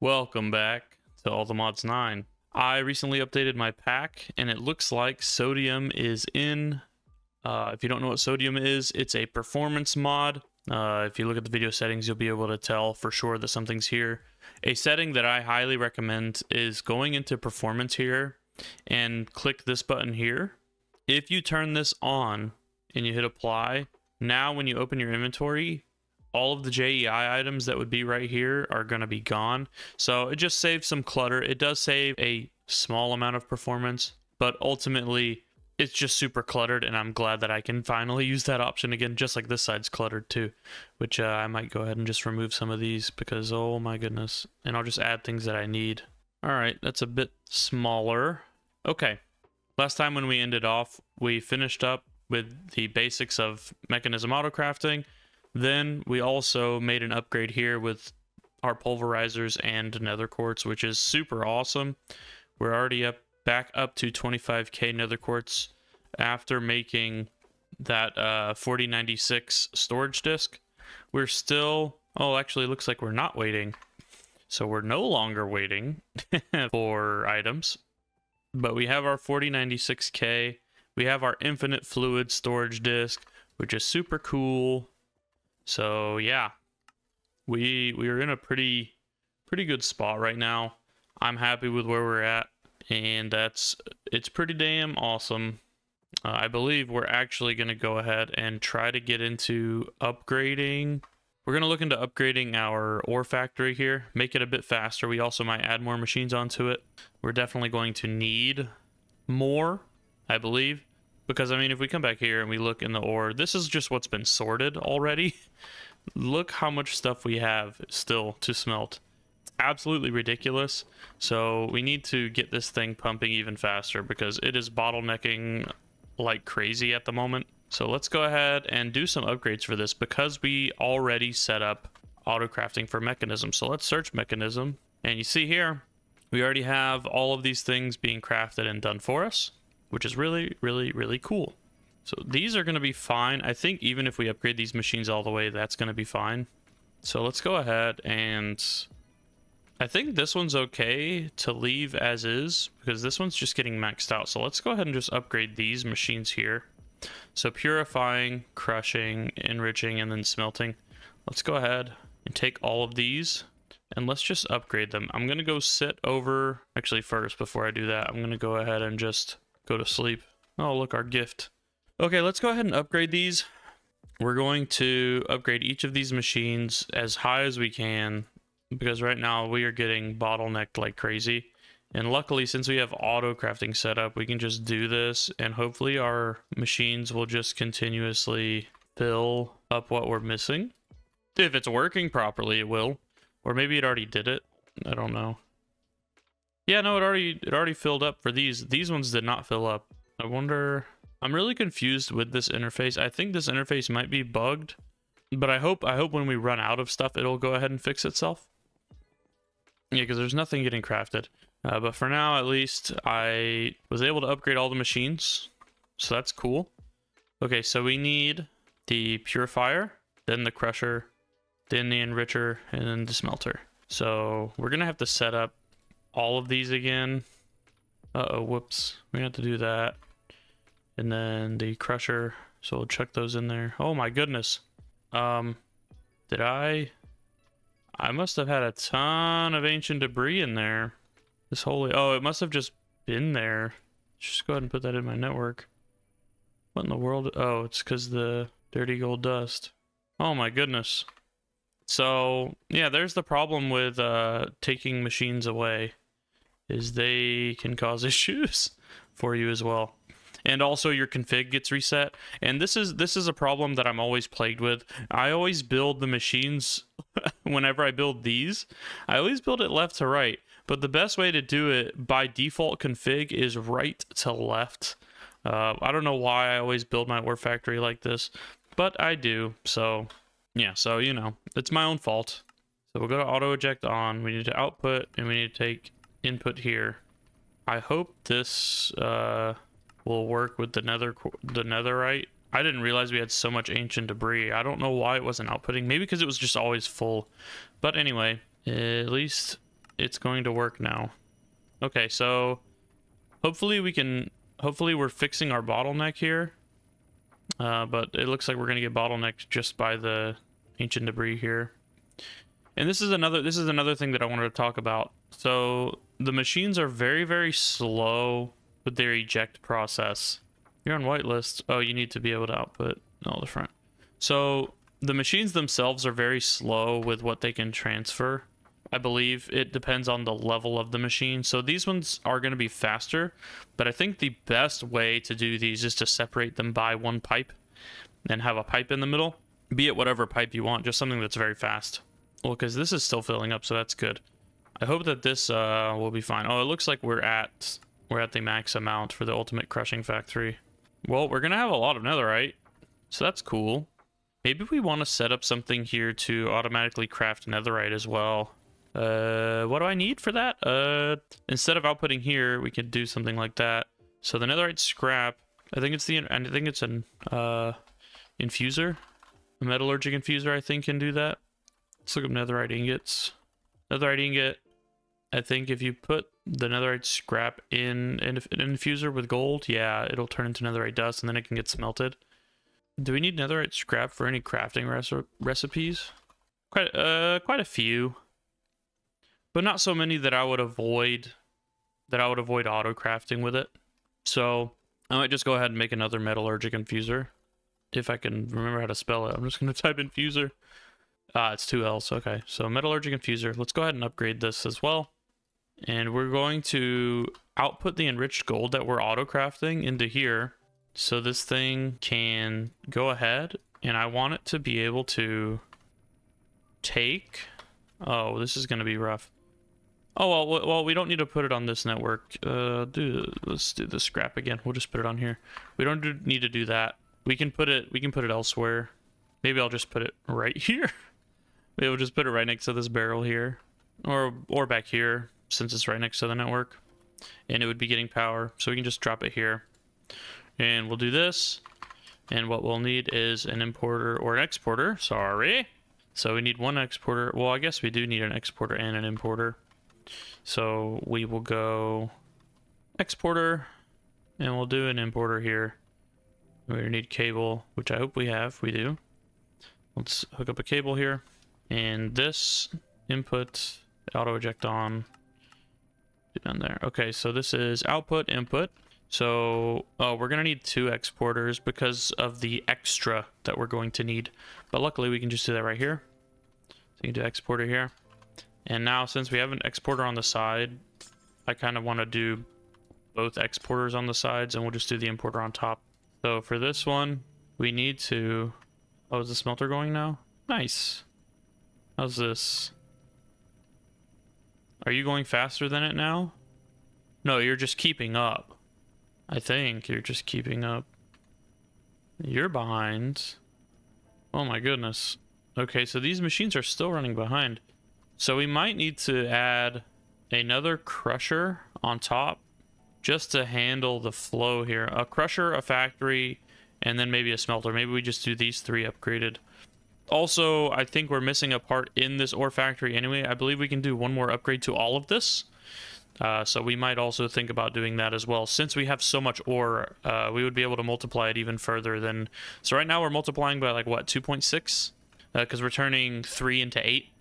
Welcome back to All the Mods 9. I recently updated my pack and it looks like sodium is in. Uh, if you don't know what sodium is, it's a performance mod. Uh, if you look at the video settings, you'll be able to tell for sure that something's here. A setting that I highly recommend is going into performance here and click this button here. If you turn this on and you hit apply, now when you open your inventory, all of the JEI items that would be right here are going to be gone. So it just saves some clutter. It does save a small amount of performance, but ultimately it's just super cluttered and I'm glad that I can finally use that option again, just like this side's cluttered too, which uh, I might go ahead and just remove some of these because, oh my goodness. And I'll just add things that I need. All right, that's a bit smaller. Okay, last time when we ended off, we finished up with the basics of Mekanism auto crafting then we also made an upgrade here with our pulverizers and nether quartz, which is super awesome. We're already up back up to 25k nether quartz after making that uh, 4096 storage disk. We're still, oh, actually looks like we're not waiting. So we're no longer waiting for items, but we have our 4096k. We have our infinite fluid storage disk, which is super cool. So yeah, we we are in a pretty pretty good spot right now. I'm happy with where we're at, and that's it's pretty damn awesome. Uh, I believe we're actually going to go ahead and try to get into upgrading. We're going to look into upgrading our ore factory here, make it a bit faster. We also might add more machines onto it. We're definitely going to need more, I believe. Because, I mean, if we come back here and we look in the ore, this is just what's been sorted already. look how much stuff we have still to smelt. It's absolutely ridiculous. So we need to get this thing pumping even faster because it is bottlenecking like crazy at the moment. So let's go ahead and do some upgrades for this because we already set up auto crafting for Mekanism. So let's search Mekanism. And you see here, we already have all of these things being crafted and done for us which is really, really, really cool. So these are going to be fine. I think even if we upgrade these machines all the way, that's going to be fine. So let's go ahead and... I think this one's okay to leave as is because this one's just getting maxed out. So let's go ahead and just upgrade these machines here. So purifying, crushing, enriching, and then smelting. Let's go ahead and take all of these and let's just upgrade them. I'm going to go sit over, actually first before I do that, I'm going to go ahead and just go to sleep. Oh, look, our gift. Okay, let's go ahead and upgrade these. We're going to upgrade each of these machines as high as we can because right now we are getting bottlenecked like crazy. And luckily, since we have auto crafting set up, we can just do this and hopefully our machines will just continuously fill up what we're missing. If it's working properly, it will. Or maybe it already did it. I don't know. Yeah, no, it already it already filled up for these. These ones did not fill up. I wonder... I'm really confused with this interface. I think this interface might be bugged, but I hope I hope when we run out of stuff, it'll go ahead and fix itself. Yeah, because there's nothing getting crafted. Uh, but for now, at least, I was able to upgrade all the machines. So that's cool. Okay, so we need the purifier, then the crusher, then the enricher, and then the smelter. So we're going to have to set up all of these again. Uh-oh, whoops. We have to do that. And then the crusher. So we'll chuck those in there. Oh my goodness. Um, did I... I must have had a ton of ancient debris in there. This holy... Oh, it must have just been there. Just go ahead and put that in my network. What in the world? Oh, it's because the dirty gold dust. Oh my goodness. So, yeah, there's the problem with uh, taking machines away is they can cause issues for you as well. And also your config gets reset. And this is this is a problem that i'm always plagued with. I always build the machines whenever i build these i always build it left to right. But the best way to do it by default config is right to left. Uh, i don't know why i always build my ore factory like this but i do. So yeah so you know it's my own fault. So we'll go to auto eject on. We need to output and we need to take input here. I hope this uh, will work with the nether the netherite. I didn't realize we had so much ancient debris. I don't know why it wasn't outputting. Maybe because it was just always full. But anyway, at least it's going to work now. Okay, so hopefully we can, hopefully we're fixing our bottleneck here. Uh, but it looks like we're going to get bottlenecked just by the ancient debris here. And this is another, this is another thing that I wanted to talk about. So the machines are very, very slow with their eject process. You're on whitelist. Oh, you need to be able to output all the front. So the machines themselves are very slow with what they can transfer. I believe it depends on the level of the machine. So these ones are going to be faster, but I think the best way to do these is to separate them by one pipe and have a pipe in the middle. Be it whatever pipe you want, just something that's very fast. Well, because this is still filling up, so that's good. I hope that this uh, will be fine. Oh, it looks like we're at we're at the max amount for the ultimate crushing factory. Well, we're gonna have a lot of netherite, so that's cool. Maybe we want to set up something here to automatically craft netherite as well. Uh, what do I need for that? Uh, instead of outputting here, we could do something like that. So the netherite scrap, I think it's the, I think it's an, uh, infuser. A metallurgic infuser, I think, can do that. Let's look up netherite ingots. Netherite ingot, I think if you put the netherite scrap in an infuser with gold, yeah, it'll turn into netherite dust and then it can get smelted. Do we need netherite scrap for any crafting reci recipes? Quite, uh, quite a few but not so many that I would avoid that I would avoid auto crafting with it. So I might just go ahead and make another metallurgic infuser if I can remember how to spell it. I'm just going to type infuser. Ah, it's two L's. Okay, so metallurgic infuser. Let's go ahead and upgrade this as well. And we're going to output the enriched gold that we're auto crafting into here. So this thing can go ahead and I want it to be able to take... Oh, this is going to be rough. Oh, well, well, we don't need to put it on this network. Uh, do, let's do the scrap again. We'll just put it on here. We don't do, need to do that. We can put it, we can put it elsewhere. Maybe I'll just put it right here. Maybe we'll just put it right next to this barrel here. Or, or back here, since it's right next to the network. And it would be getting power. So we can just drop it here. And we'll do this. And what we'll need is an importer or an exporter. Sorry. So we need one exporter. Well, I guess we do need an exporter and an importer. So we will go exporter and we'll do an importer here. We need cable, which I hope we have. We do. Let's hook up a cable here. And this input auto eject on down there. Okay, so this is output input. So oh, we're going to need two exporters because of the extra that we're going to need. But luckily we can just do that right here. So you do exporter here. And now since we have an exporter on the side, I kind of want to do both exporters on the sides and we'll just do the importer on top. So for this one, we need to... Oh, is the smelter going now? Nice. How's this? Are you going faster than it now? No, you're just keeping up. I think you're just keeping up. You're behind. Oh my goodness. Okay, so these machines are still running behind. So we might need to add another crusher on top just to handle the flow here. A crusher, a factory, and then maybe a smelter. Maybe we just do these three upgraded. Also, I think we're missing a part in this ore factory anyway. I believe we can do one more upgrade to all of this. Uh, so we might also think about doing that as well. Since we have so much ore, uh, we would be able to multiply it even further than... So right now we're multiplying by like, what, 2.6? Because uh, we're turning 3 into 8.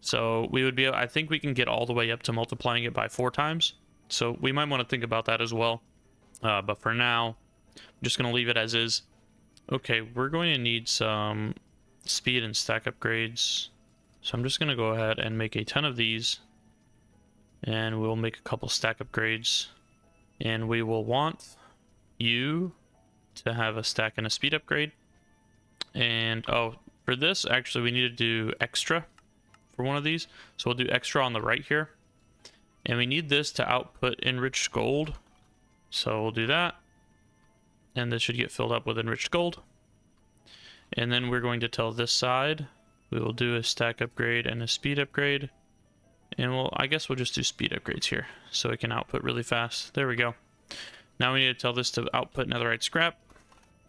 So we would be, I think we can get all the way up to multiplying it by four times. So we might want to think about that as well. Uh, but for now, I'm just going to leave it as is. Okay, we're going to need some speed and stack upgrades. So I'm just going to go ahead and make a ton of these. And we'll make a couple stack upgrades. And we will want you to have a stack and a speed upgrade. And, oh, for this, actually, we need to do extra for one of these. So we'll do extra on the right here. And we need this to output enriched gold. So we'll do that. And this should get filled up with enriched gold. And then we're going to tell this side, we will do a stack upgrade and a speed upgrade. And we'll, I guess we'll just do speed upgrades here so it can output really fast. There we go. Now we need to tell this to output netherite scrap.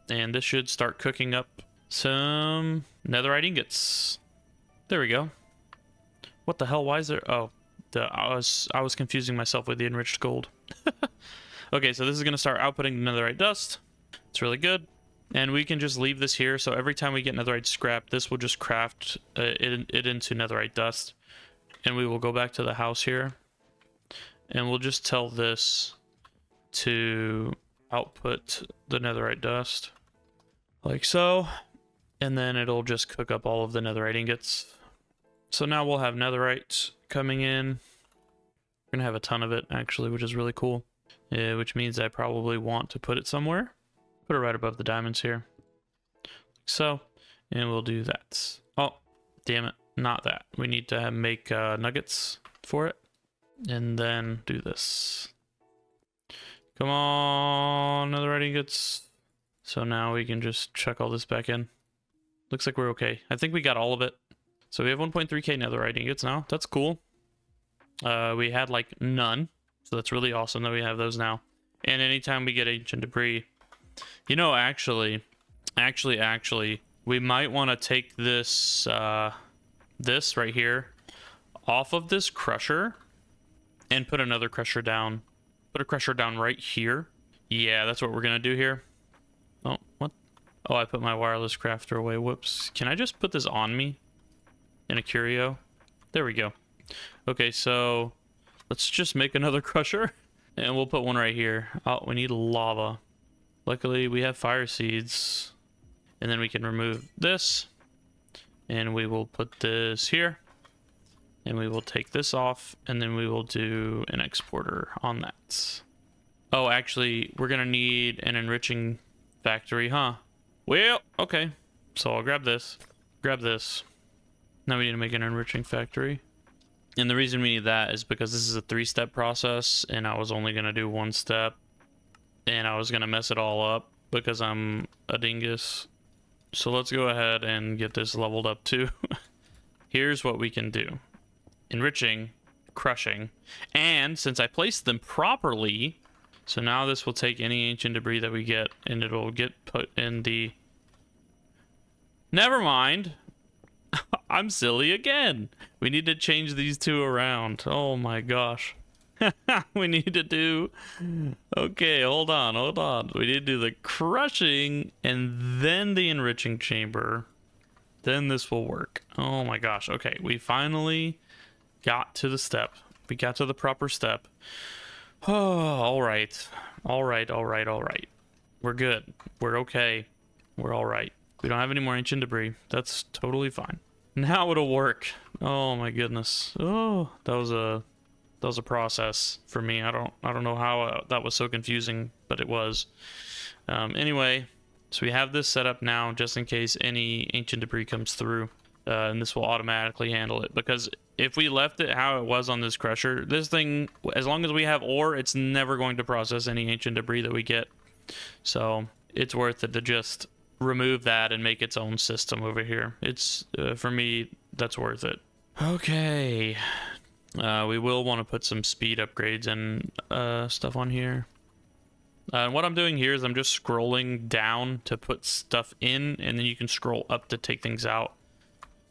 And this should start cooking up some netherite ingots. There we go. What the hell? Why is there... Oh, the I was I was confusing myself with the enriched gold. okay, so this is gonna start outputting netherite dust. It's really good, and we can just leave this here. So every time we get netherite scrap, this will just craft uh, it, it into netherite dust, and we will go back to the house here, and we'll just tell this to output the netherite dust like so. And then it'll just cook up all of the netherite ingots. So now we'll have netherite coming in. We're gonna have a ton of it actually which is really cool. Which means i probably want to put it somewhere put it right above the diamonds here so and we'll do that oh damn it not that we need to make uh, nuggets for it and then do this Come on, another writing goods. So now we can just chuck all this back in. Looks like we're okay. I think we got all of it. So we have 1.3k netherite ingots now. That's cool. Uh, we had like none. So that's really awesome that we have those now. And anytime we get ancient debris, you know, actually, actually, actually, we might want to take this, uh, this right here off of this crusher and put another crusher down Put a crusher down right here. Yeah, that's what we're going to do here. Oh, what? Oh, I put my wireless crafter away. Whoops. Can I just put this on me? In a curio? There we go. Okay, so let's just make another crusher. And we'll put one right here. Oh, we need lava. Luckily, we have fire seeds. And then we can remove this. And we will put this here and we will take this off and then we will do an exporter on that. Oh, actually, we're going to need an enriching factory, huh? Well, okay. So I'll grab this, grab this. Now we need to make an enriching factory. And the reason we need that is because this is a three-step process and I was only going to do one step. And I was to mess it all up because I'm a dingus. So let's go ahead and get this leveled up too. Here's what we can do enriching, crushing, and since I placed them properly, so now this will take any ancient debris that we get and it'll get put in the... Never mind. I'm silly again. We need to change these two around. Oh my gosh. we need to do... Okay, hold on, hold on. We need to do the crushing and then the enriching chamber. Then this will work. Oh my gosh. Okay, we finally got to the step. We got to the proper step. Oh, all right. All right, all right, all right. We're good. We're okay. We're all right. We don't have any more ancient debris. That's totally fine. Now it'll work. Oh my goodness. Oh, that was a that was a process for me. I don't I don't know how uh, that was so confusing, but it was. Um, anyway, so we have this set up now just in case any ancient debris comes through uh, and this will automatically handle it. Because if we left it how it was on this crusher this thing as long as we have ore it's never going to process any ancient debris that we get. So it's worth it to just remove that and make its own system over here. It's uh, for me that's worth it. Okay uh, we will want to put some speed upgrades and uh, stuff on here uh, and what I'm doing here is I'm just scrolling down to put stuff in and then you can scroll up to take things out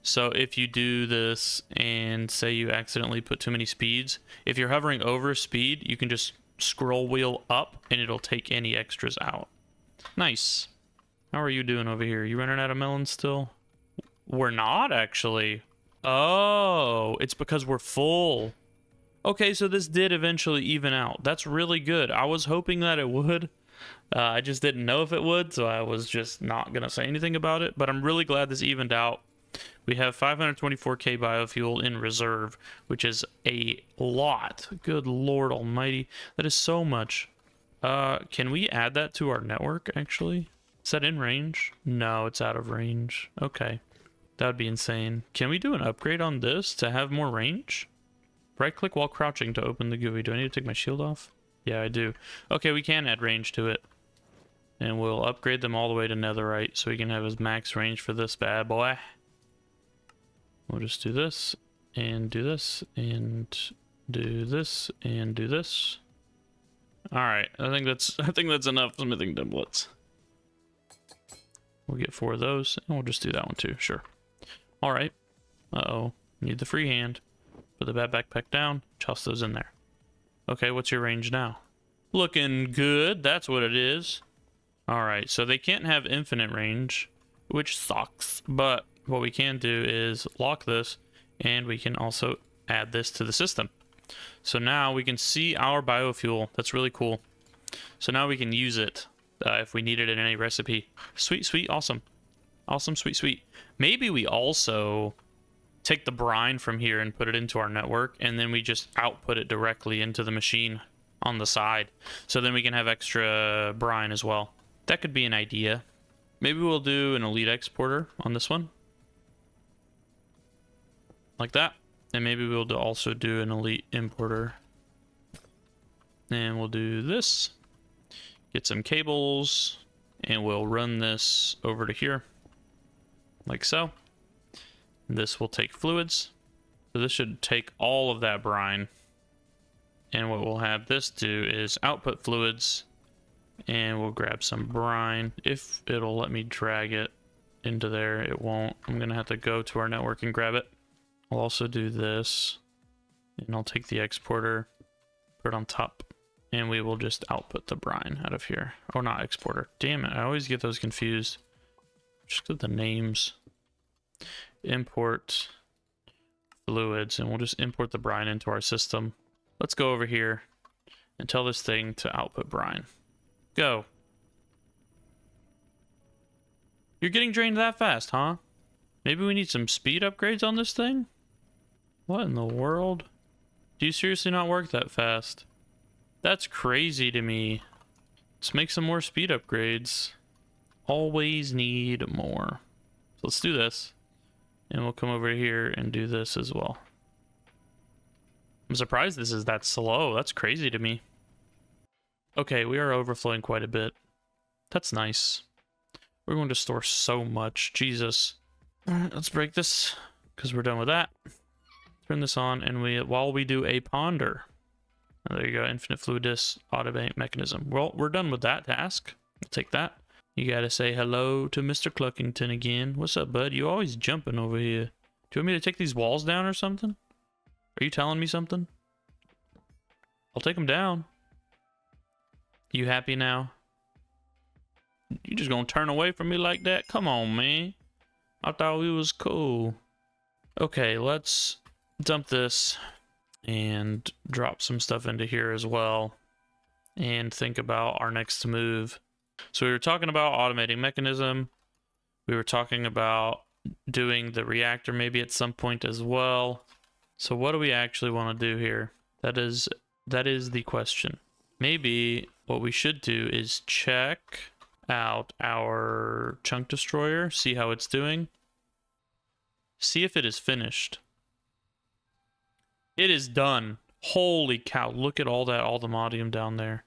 so if you do this and say you accidentally put too many speeds, if you're hovering over speed, you can just scroll wheel up and it'll take any extras out. Nice. How are you doing over here? You running out of melons still? We're not actually. Oh, it's because we're full. Okay, so this did eventually even out. That's really good. I was hoping that it would. Uh, I just didn't know if it would, so I was just not going to say anything about it. But I'm really glad this evened out. We have 524k biofuel in reserve, which is a lot. Good lord almighty. That is so much. Uh, can we add that to our network, actually? Is that in range? No, it's out of range. Okay. That would be insane. Can we do an upgrade on this to have more range? Right click while crouching to open the GUI. Do I need to take my shield off? Yeah, I do. Okay, we can add range to it. And we'll upgrade them all the way to netherite so we can have his max range for this bad boy. We'll just do this and do this and do this and do this. All right, I think that's I think that's enough smithing templates. We'll get four of those, and we'll just do that one too. Sure. All right. Uh oh, need the free hand. Put the bad backpack down. Toss those in there. Okay, what's your range now? Looking good. That's what it is. All right, so they can't have infinite range, which sucks. But what we can do is lock this, and we can also add this to the system. So now we can see our biofuel. That's really cool. So now we can use it uh, if we need it in any recipe. Sweet, sweet, awesome. Awesome, sweet, sweet. Maybe we also take the brine from here and put it into our network, and then we just output it directly into the machine on the side. So then we can have extra brine as well. That could be an idea. Maybe we'll do an elite exporter on this one. Like that. And maybe we'll also do an elite importer. And we'll do this. Get some cables. And we'll run this over to here. Like so. This will take fluids. So this should take all of that brine. And what we'll have this do is output fluids. And we'll grab some brine. If it'll let me drag it into there, it won't. I'm to have to go to our network and grab it. I'll also do this. And I'll take the exporter, put it on top, and we will just output the brine out of here. Or not exporter. Damn it, I always get those confused. Just get the names. Import fluids, and we'll just import the brine into our system. Let's go over here and tell this thing to output brine. Go. You're getting drained that fast, huh? Maybe we need some speed upgrades on this thing? What in the world? Do you seriously not work that fast? That's crazy to me. Let's make some more speed upgrades. Always need more. So let's do this. And we'll come over here and do this as well. I'm surprised this is that slow. That's crazy to me. Okay, we are overflowing quite a bit. That's nice. We're going to store so much. Jesus. Alright, let's break this because we're done with that. Turn this on, and we while we do a ponder. Oh, there you go, infinite fluid disk automate Mekanism. Well, we're done with that task. I'll take that. You gotta say hello to Mr. Cluckington again. What's up, bud? You always jumping over here. Do you want me to take these walls down or something? Are you telling me something? I'll take them down. You happy now? You just gonna turn away from me like that? Come on, man. I thought we was cool. Okay, let's dump this and drop some stuff into here as well and think about our next move. So we were talking about automating Mekanism. We were talking about doing the reactor maybe at some point as well. So what do we actually want to do here? That is that is the question. Maybe what we should do is check out our chunk destroyer, see how it's doing. See if it is finished. It is done. Holy cow, look at all that allthemodium down there.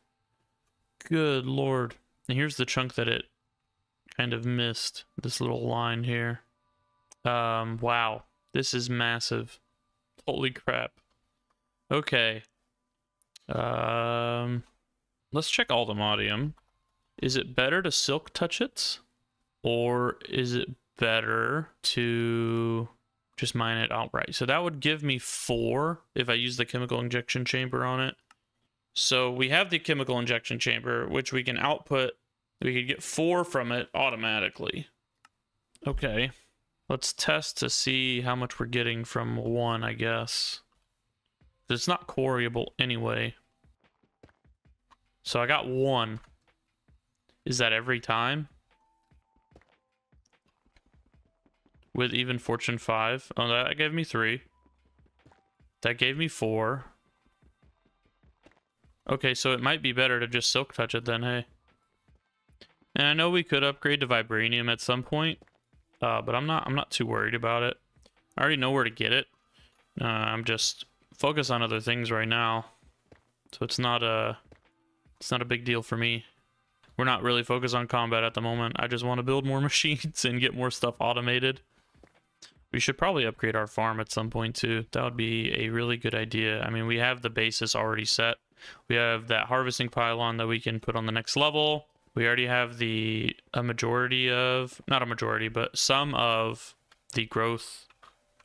Good lord. And here's the chunk that it kind of missed. This little line here. Um, wow. This is massive. Holy crap. Okay. Um, let's check Allthemodium. Is it better to silk touch it? Or is it better to just mine it outright. So that would give me four if I use the chemical injection chamber on it. So we have the chemical injection chamber, which we can output. We could get four from it automatically. Okay. Let's test to see how much we're getting from one, I guess. It's not quarryable anyway. So I got one. Is that every time? with even fortune 5. Oh, that gave me 3. That gave me 4. Okay, so it might be better to just silk touch it then, hey. And I know we could upgrade to vibranium at some point, uh, but I'm not I'm not too worried about it. I already know where to get it. Uh, I'm just focused on other things right now. So it's not a it's not a big deal for me. We're not really focused on combat at the moment. I just want to build more machines and get more stuff automated. We should probably upgrade our farm at some point too. That would be a really good idea. I mean, we have the basis already set. We have that harvesting pylon that we can put on the next level. We already have the a majority of, not a majority, but some of the growth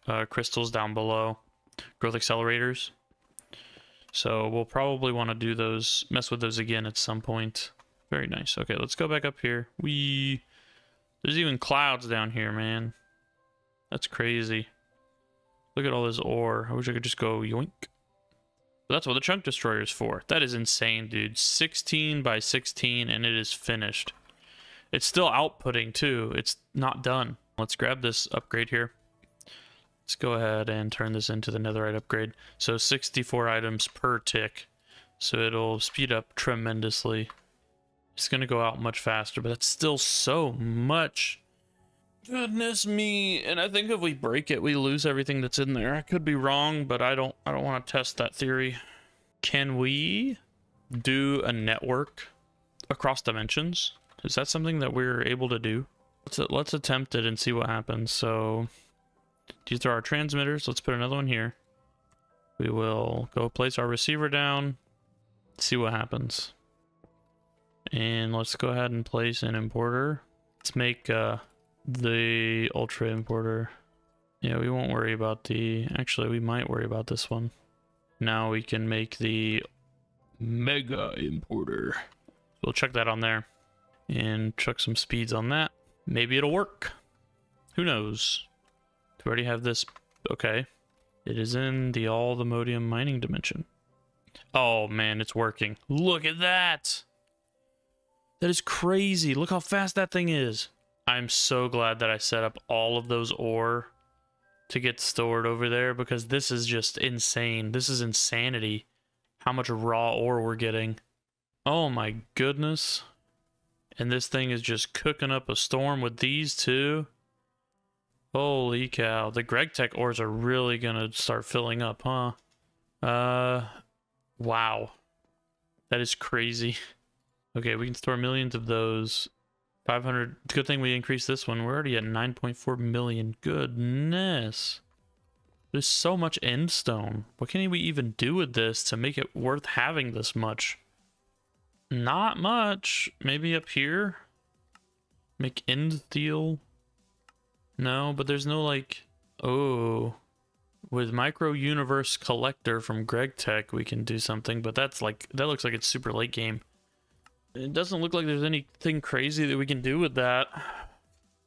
uh, crystals down below, growth accelerators. So we'll probably want to do those, mess with those again at some point. Very nice. Okay, let's go back up here. We, there's even clouds down here, man. That's crazy. Look at all this ore. I wish I could just go yoink. That's what the chunk destroyer is for. That is insane, dude. 16 by 16 and it is finished. It's still outputting too. It's not done. Let's grab this upgrade here. Let's go ahead and turn this into the netherite upgrade. So 64 items per tick. So it'll speed up tremendously. It's going to go out much faster, but that's still so much. Goodness me. And I think if we break it, we lose everything that's in there. I could be wrong, but I don't I don't want to test that theory. Can we do a network across dimensions? Is that something that we're able to do? Let's let's attempt it and see what happens. So these are our transmitters. Let's put another one here. We will go place our receiver down, see what happens. And let's go ahead and place an importer. Let's make uh, the ultra importer. Yeah, we won't worry about the... Actually, we might worry about this one. Now we can make the mega importer. We'll check that on there. And chuck some speeds on that. Maybe it'll work. Who knows? We already have this. Okay. It is in the Allthemodium mining dimension. Oh man, it's working. Look at that. That is crazy. Look how fast that thing is. I'm so glad that I set up all of those ore to get stored over there because this is just insane. This is insanity. How much raw ore we're getting. Oh my goodness. And this thing is just cooking up a storm with these two. Holy cow. The GregTech ores are really going to start filling up, huh? Uh, wow. That is crazy. Okay, we can store millions of those. 500. Good thing we increased this one. We're already at 9.4 million. Goodness. There's so much endstone. What can we even do with this to make it worth having this much? Not much. Maybe up here? Make end steel. No, but there's no like, oh, with Micro Universe Collector from GregTech, we can do something, but that's like, that looks like it's super late game. It doesn't look like there's anything crazy that we can do with that.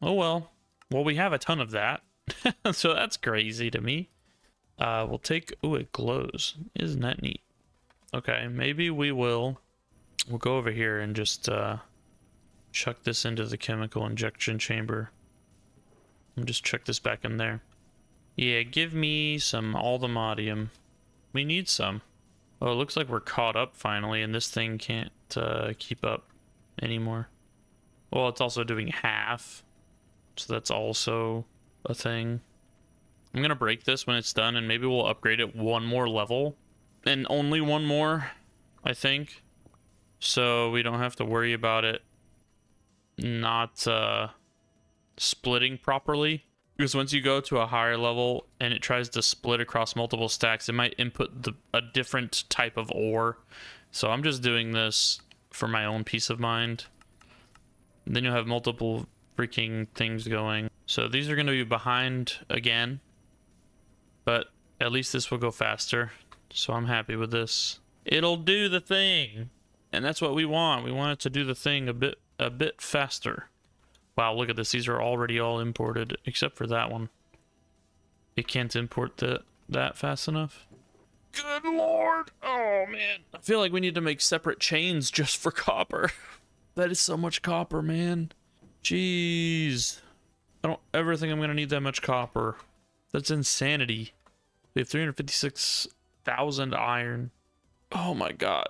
Oh well. Well, we have a ton of that. so that's crazy to me. Uh, we'll take, oh, it glows. Isn't that neat? Okay, maybe we will, we'll go over here and just, uh, chuck this into the chemical injection chamber. And just chuck this back in there. Yeah, give me some Allthemodium. We need some. Oh, it looks like we're caught up finally, and this thing can't uh, keep up anymore. Well, it's also doing half, so that's also a thing. I'm gonna break this when it's done, and maybe we'll upgrade it one more level, and only one more, I think, so we don't have to worry about it not uh, splitting properly. Because once you go to a higher level and it tries to split across multiple stacks, it might input the, a different type of ore. So I'm just doing this for my own peace of mind. And then you'll have multiple freaking things going. So these are going to be behind again. But at least this will go faster. So I'm happy with this. It'll do the thing. And that's what we want. We want it to do the thing a bit a bit faster. Wow, look at this. These are already all imported, except for that one. It can't import the, that fast enough. Good lord! Oh, man. I feel like we need to make separate chains just for copper. that is so much copper, man. Jeez. I don't ever think I'm going to need that much copper. That's insanity. We have 356,000 iron. Oh my god.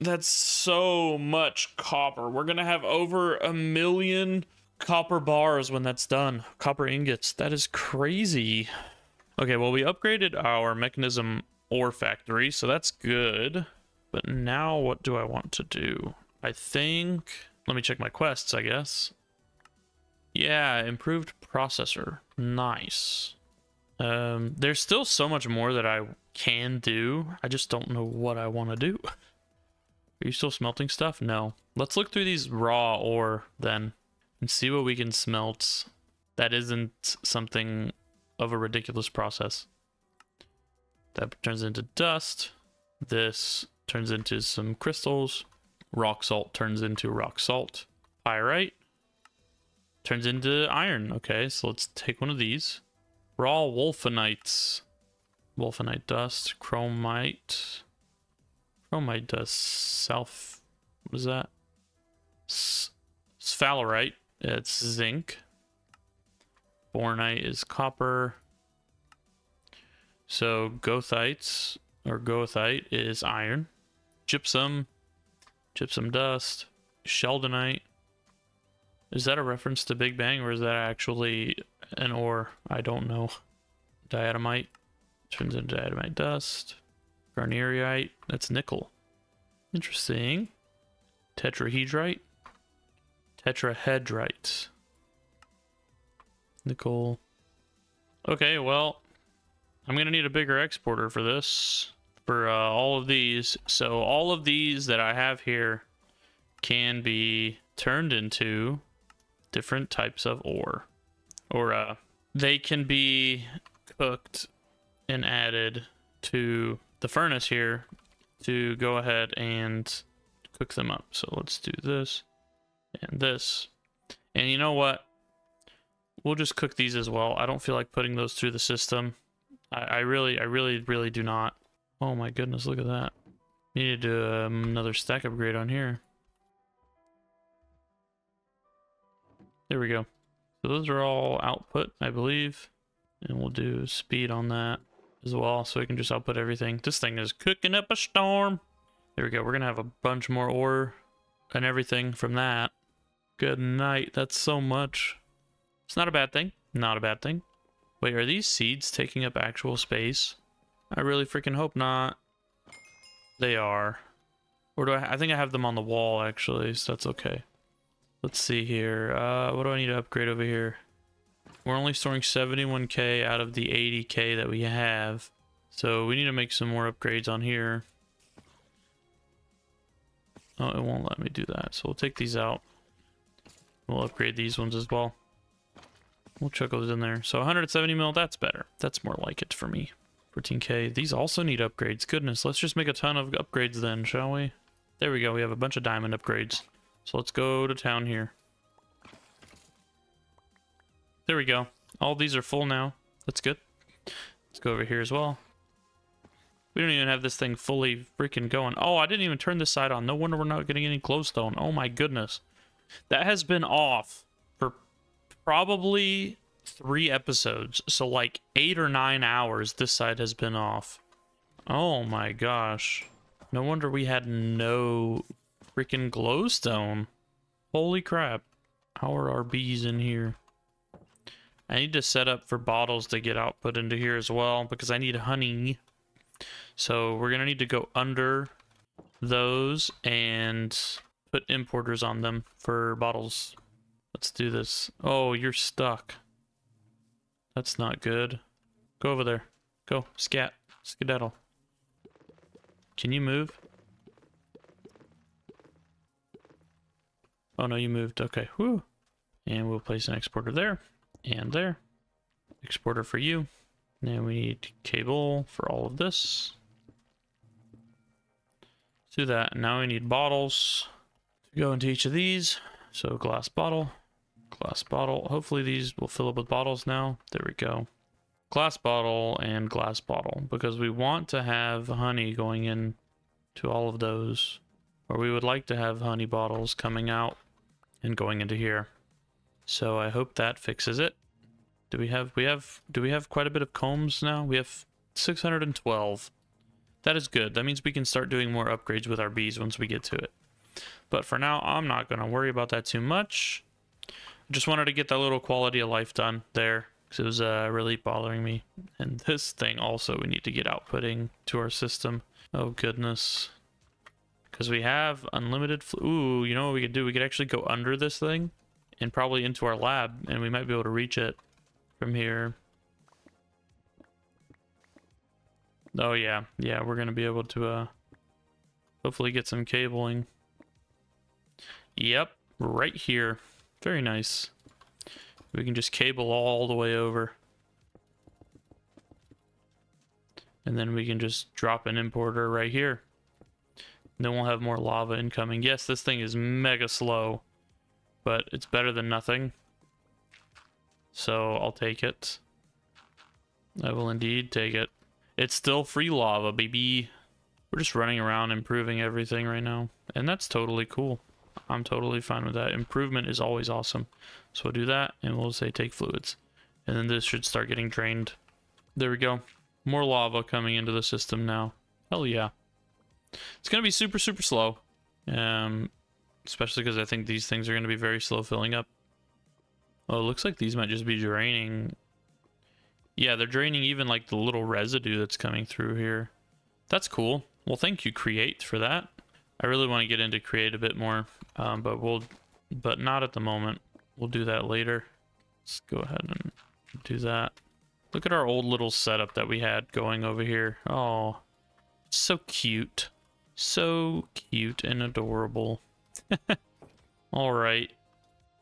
That's so much copper. We're going to have over a million copper bars when that's done. Copper ingots. That is crazy. Okay, well, we upgraded our Mekanism ore factory, so that's good. But now what do I want to do? I think... Let me check my quests, I guess. Yeah, improved processor. Nice. Um, there's still so much more that I can do. I just don't know what I want to do. Are you still smelting stuff? No. Let's look through these raw ore then and see what we can smelt that isn't something of a ridiculous process. That turns into dust. This turns into some crystals. Rock salt turns into rock salt. Pyrite turns into iron. Okay, so let's take one of these. Raw wulfenites. Wulfenite dust. Chromite. Chromite dust. Self. What is that? S sphalerite. It's zinc. Bornite is copper. So gothites or goethite is iron. Gypsum, gypsum dust, sheldonite. Is that a reference to Big Bang or is that actually an ore? I don't know. Diatomite turns into diatomite dust. Garnierite, that's nickel. Interesting. Tetrahedrite. Tetrahedrite. Nickel. Okay, well, I'm going to need a bigger exporter for this, for uh, all of these. So all of these that I have here can be turned into different types of ore. Or uh, they can be cooked and added to the furnace here to go ahead and cook them up. So let's do this and this. And you know what? We'll just cook these as well. I don't feel like putting those through the system. I, I really, I really, really do not. Oh my goodness, look at that. Need to do um, another stack upgrade on here. There we go. So those are all output, I believe. And we'll do speed on that as well, so we can just output everything. This thing is cooking up a storm. There we go. We're going to have a bunch more ore and everything from that. Good night. That's so much. It's not a bad thing. Not a bad thing. Wait, are these seeds taking up actual space? I really freaking hope not. They are. Or do I... I think I have them on the wall, actually, so that's okay. Let's see here. Uh, what do I need to upgrade over here? We're only storing 71k out of the 80k that we have. So we need to make some more upgrades on here. Oh, it won't let me do that. So we'll take these out. We'll upgrade these ones as well. We'll chuck those in there. So 170 mil, that's better. That's more like it for me. 14k. These also need upgrades. Goodness, let's just make a ton of upgrades then, shall we? There we go. We have a bunch of diamond upgrades. So let's go to town here. There we go. All these are full now. That's good. Let's go over here as well. We don't even have this thing fully freaking going. Oh, I didn't even turn this side on. No wonder we're not getting any glowstone. Oh my goodness. That has been off for probably three episodes. So like eight or nine hours this side has been off. Oh my gosh. No wonder we had no freaking glowstone. Holy crap. How are our bees in here? I need to set up for bottles to get output into here as well because I need honey. So we're going to need to go under those and put importers on them for bottles. Let's do this. Oh, you're stuck. That's not good. Go over there. Go. Scat. Skedaddle. Can you move? Oh no, you moved. Okay. Whoo. And we'll place an exporter there and there. Exporter for you. Now we need cable for all of this. do that. Now we need bottles go into each of these. So glass bottle, glass bottle. Hopefully these will fill up with bottles now. There we go. Glass bottle and glass bottle because we want to have honey going in to all of those. Or we would like to have honey bottles coming out and going into here. So I hope that fixes it. Do we have we have do we have quite a bit of combs now? We have 612. That is good. That means we can start doing more upgrades with our bees once we get to it. But for now, I'm not going to worry about that too much. Just wanted to get that little quality of life done there because it was uh, really bothering me. And this thing also we need to get outputting to our system. Oh, goodness. Because we have unlimited... Ooh, you know what we could do? We could actually go under this thing and probably into our lab, and we might be able to reach it from here. Oh yeah, yeah, we're gonna be able to uh hopefully get some cabling. Yep, right here. Very nice. We can just cable all the way over. And then we can just drop an importer right here. then we'll have more lava incoming. Yes, this thing is mega slow, but it's better than nothing. So I'll take it. I will indeed take it. It's still free lava, baby. We're just running around improving everything right now. And that's totally cool. I'm totally fine with that. Improvement is always awesome. So we'll do that and we'll say take fluids. And then this should start getting drained. There we go. More lava coming into the system now. Hell yeah. It's going to be super, super slow. Um, especially because I think these things are going to be very slow filling up. Oh, it looks like these might just be draining. Yeah, they're draining even like the little residue that's coming through here. That's cool. Well, thank you, Create, for that. I really want to get into Create a bit more, um, but we'll, but not at the moment. We'll do that later. Let's go ahead and do that. Look at our old little setup that we had going over here. Oh, so cute. So cute and adorable. All right.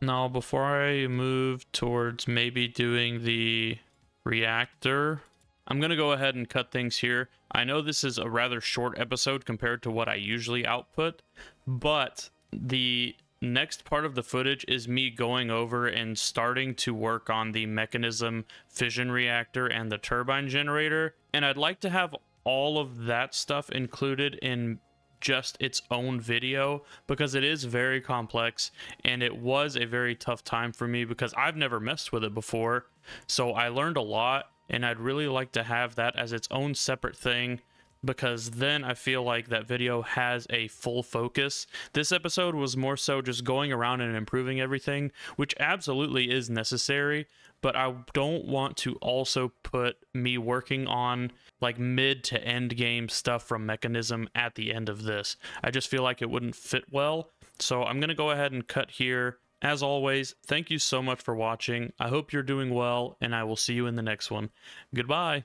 Now, before I move towards maybe doing the reactor, I'm going to go ahead and cut things here. I know this is a rather short episode compared to what I usually output, but the next part of the footage is me going over and starting to work on the Mekanism fission reactor and the turbine generator. And I'd like to have all of that stuff included in just its own video because it is very complex and it was a very tough time for me because I've never messed with it before. So I learned a lot and I'd really like to have that as its own separate thing because then I feel like that video has a full focus. This episode was more so just going around and improving everything, which absolutely is necessary, but I don't want to also put me working on like mid to end game stuff from Mekanism at the end of this. I just feel like it wouldn't fit well. So I'm going to go ahead and cut here. As always, thank you so much for watching. I hope you're doing well, and I will see you in the next one. Goodbye.